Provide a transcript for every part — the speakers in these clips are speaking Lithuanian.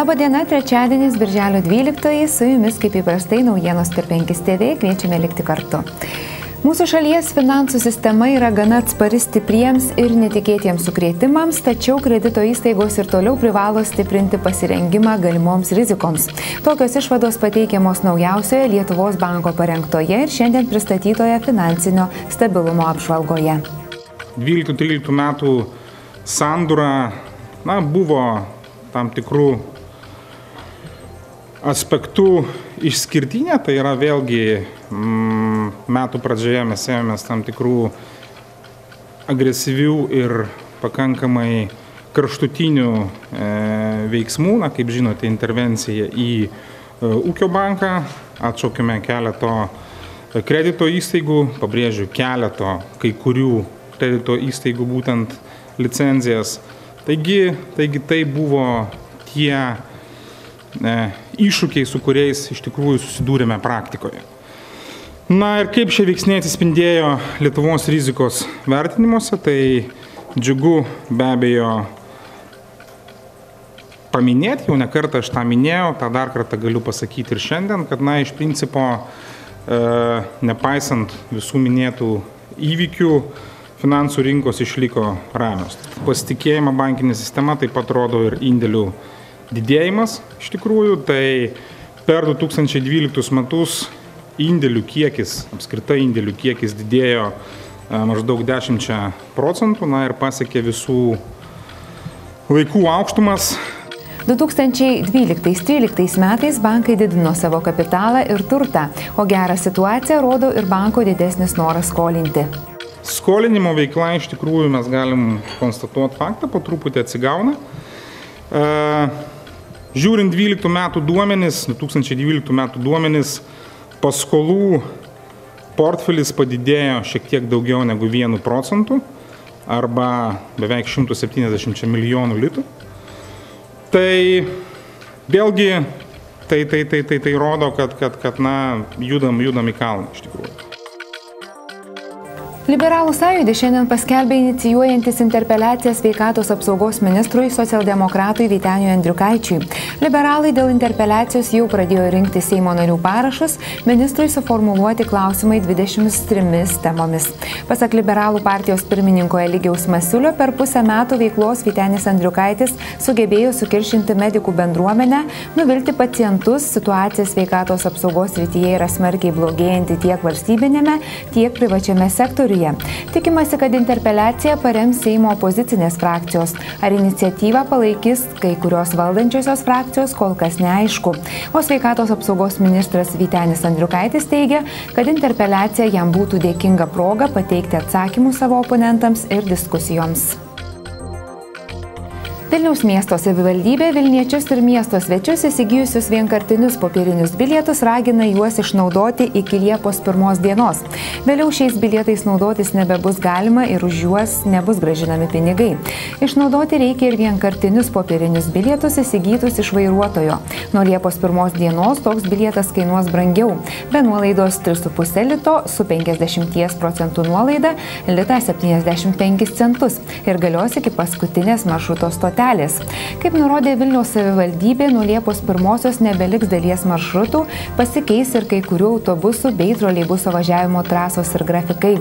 Labadiena, trečiadienis, birželio 12, su jumis kaip įprastai naujienos per 5 TV, kviečiame likti kartu. Mūsų šalies finansų sistema yra gana atspari stipriems ir netikėtiems sukrėtimams, tačiau kredito įstaigos ir toliau privalo stiprinti pasirengimą galimoms rizikoms. Tokios išvados pateikiamos naujausioje Lietuvos banko parengtoje ir šiandien pristatytoje finansinio stabilumo apžvalgoje. 12-13 metų sandūra na, buvo tam tikrų aspektų išskirtinė, tai yra vėlgi mm, metų pradžioje mes ėmėmės tam tikrų agresyvių ir pakankamai karštutinių e, veiksmų, na, kaip žinote, intervencija į e, ūkio banką, atšaukėme keleto kredito įstaigų, pabrėžiu keleto kai kurių kredito įstaigų būtent licenzijas. Taigi, taigi tai buvo tie iššūkiai, su kuriais iš tikrųjų susidūrėme praktikoje. Na ir kaip šie veiksniai atsispindėjo Lietuvos rizikos vertinimuose, tai džiugu be abejo paminėti, jau nekartą aš tą minėjau, tą dar kartą galiu pasakyti ir šiandien, kad na iš principo e, nepaisant visų minėtų įvykių, finansų rinkos išliko ramios. Pasitikėjimą bankinė sistema taip pat rodo ir indėlių didėjimas iš tikrųjų, tai per 2012 metus indėlių kiekis, apskritai indėlių kiekis didėjo maždaug 10 procentų, na ir pasiekė visų laikų aukštumas. 2012-2013 metais bankai didino savo kapitalą ir turtą, o gerą situaciją rodo ir banko didesnis noras skolinti. Skolinimo veikla iš tikrųjų mes galim konstatuoti faktą, po truputį atsigauna. Žiūrint 12 metų duomenis, 2012 metų duomenis, paskolų portfelis padidėjo šiek tiek daugiau negu 1 procentų arba beveik 170 milijonų litų. Tai vėlgi tai, tai, tai, tai, tai rodo, kad, kad, kad na, judam, judam į kalną iš tikrųjų. Liberalų sąjūdis šiandien paskelbė inicijuojantis interpeliaciją sveikatos apsaugos ministrui socialdemokratui Viteniui Andriukaičiui. Liberalai dėl interpeliacijos jau pradėjo rinkti Seimo narių parašus, ministrui suformuluoti klausimai 23 temomis. Pasak liberalų partijos pirmininko Eligiaus Masiulio, per pusę metų veiklos Vitenis Andriukaitis sugebėjo sukiršinti medikų bendruomenę, nuvilti pacientus, situacija sveikatos apsaugos rytyje yra smarkiai blogėjanti tiek valstybinėme, tiek privačiame sektoriuje Briuselyje. Tikimasi, kad interpeliaciją parems Seimo opozicinės frakcijos. Ar iniciatyvą palaikys kai kurios valdančiosios frakcijos, kol kas neaišku. O sveikatos apsaugos ministras Vytenis Andriukaitis teigia, kad interpeliacija jam būtų dėkinga proga pateikti atsakymų savo oponentams ir diskusijoms. Vilniaus miesto savivaldybė Vilniečius ir miesto svečius įsigijusius vienkartinius popierinius bilietus ragina juos išnaudoti iki Liepos pirmos dienos. Vėliau šiais bilietais naudotis nebebus galima ir už juos nebus gražinami pinigai. Išnaudoti reikia ir vienkartinius popierinius bilietus įsigytus iš vairuotojo. Nuo Liepos pirmos dienos toks bilietas kainuos brangiau. Be nuolaidos 3,5 lito su 50 procentų nuolaida litą 75 centus ir galios iki paskutinės maršruto stotelės stotelės. Kaip nurodė Vilniaus savivaldybė, nuo Liepos 1 nebeliks dalies maršrutų, pasikeis ir kai kurių autobusų bei troleibuso važiavimo trasos ir grafikai.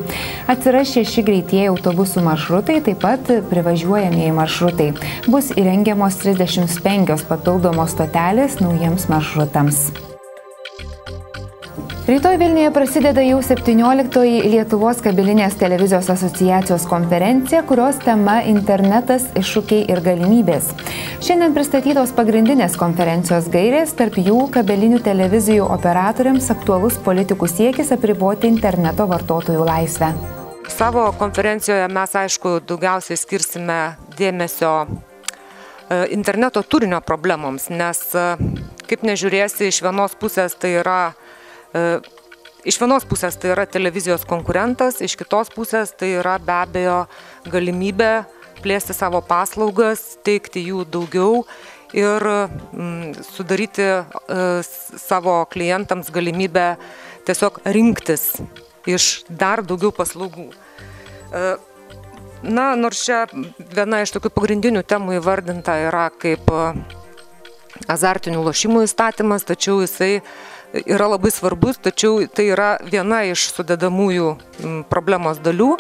Atsiras šeši greitieji autobusų maršrutai, taip pat privažiuojamieji maršrutai. Bus įrengiamos 35 papildomos stotelės naujiems maršrutams. Rytoj Vilniuje prasideda jau 17-oji Lietuvos kabelinės televizijos asociacijos konferencija, kurios tema - internetas, iššūkiai ir galimybės. Šiandien pristatytos pagrindinės konferencijos gairės, tarp jų kabelinių televizijų operatoriams aktualus politikų siekis apriboti interneto vartotojų laisvę. Savo konferencijoje mes, aišku, daugiausiai skirsime dėmesio e, interneto turinio problemoms, nes e, kaip nežiūrėsi, iš vienos pusės tai yra iš vienos pusės tai yra televizijos konkurentas, iš kitos pusės tai yra be abejo galimybė plėsti savo paslaugas, teikti jų daugiau ir mm, sudaryti e, savo klientams galimybę tiesiog rinktis iš dar daugiau paslaugų. E, na, nors čia viena iš tokių pagrindinių temų įvardinta yra kaip azartinių lošimų įstatymas, tačiau jisai yra labai svarbus, tačiau tai yra viena iš sudedamųjų problemos dalių.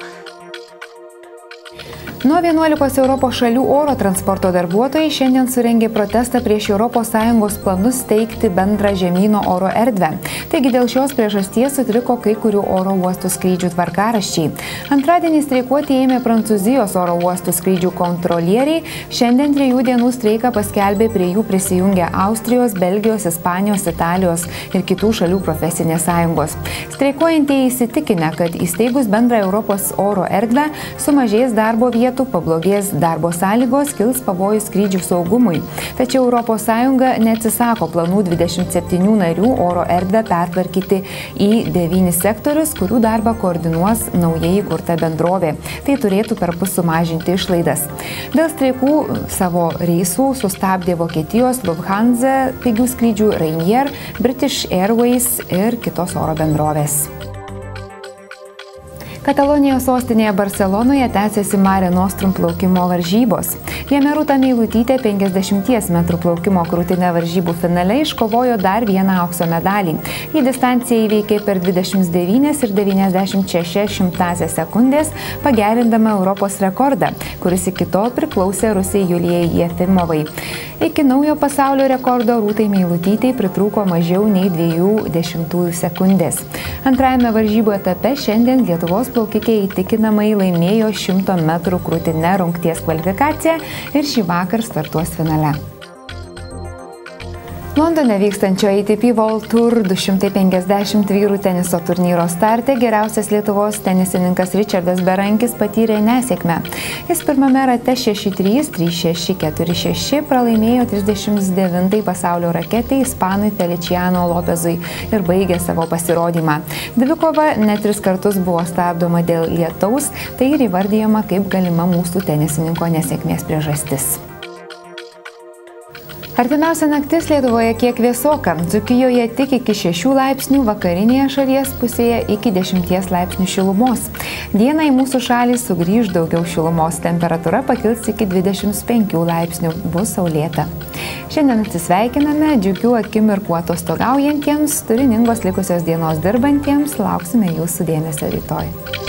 Nuo 11 Europos šalių oro transporto darbuotojai šiandien surengė protestą prieš ES planus steigti bendrą žemynų oro erdvę. Taigi dėl šios priežasties sutriko kai kurių oro uostų skrydžių tvarkaraščiai. Antradienį streikuoti ėmė Prancūzijos oro uostų skrydžių kontrolieriai. Šiandien trijų dienų streiką paskelbė prie jų prisijungę Austrijos, Belgijos, Ispanijos, Italijos ir kitų šalių profesinės sąjungos. Streikuojantieji įsitikinę, kad įsteigus bendrą Europos oro erdvę sumažės darbo vietų vietų pablogės darbo sąlygos, kils pavojus skrydžių saugumui. Tačiau ES neatsisako planų 27 narių oro erdvę pertvarkyti į 9 sektorius, kurių darbą koordinuos naujai įkurta bendrovė. Tai turėtų per pus sumažinti išlaidas. Dėl streikų savo reisų sustabdė Vokietijos Lufthansa pigių skrydžių Rainier, British Airways ir kitos oro bendrovės. Katalonijos sostinėje Barcelonoje tęsiasi Mare Nostrum plaukimo varžybos. Jame Rūta Meilutytė 50 m plaukimo krūtinę varžybų finale iškovojo dar vieną aukso medalį. Į distanciją įveikė per 29 ir 96 šimtasią sekundės, pagerindama Europos rekordą, kuris iki tol priklausė Rusijai Julijai Jefimovai. Iki naujo pasaulio rekordo Rūtai Meilutytei pritrūko mažiau nei 20 sekundės. Antrajame varžybų etape šiandien Lietuvos plaukikai įtikinamai laimėjo 100 m krūtinę rungties kvalifikaciją ir šį vakar startuos finale. Londone vykstančio ATP World Tour 250 vyrų teniso turnyro starte geriausias Lietuvos tenisininkas Richardas Berankis patyrė nesėkmę. Jis pirmame rate 6-3, 3-6, 4-6 pralaimėjo 39 pasaulio raketį Ispanui Feliciano Lopezui ir baigė savo pasirodymą. Dvikova net tris kartus buvo stabdoma dėl lietaus, tai ir įvardyjama kaip galima mūsų tenisininko nesėkmės priežastis. Artimiausia naktis Lietuvoje kiek vėsoka. Dzukijoje tik iki 6 laipsnių, vakarinėje šalies pusėje iki 10 laipsnių šilumos. Dieną į mūsų šalį sugrįž daugiau šilumos, temperatūra pakils iki 25 laipsnių, bus saulėta. Šiandien atsisveikiname, džiugių akimirkų atostogaujantiems, turiningos likusios dienos dirbantiems, lauksime jūsų dėmesio rytoj.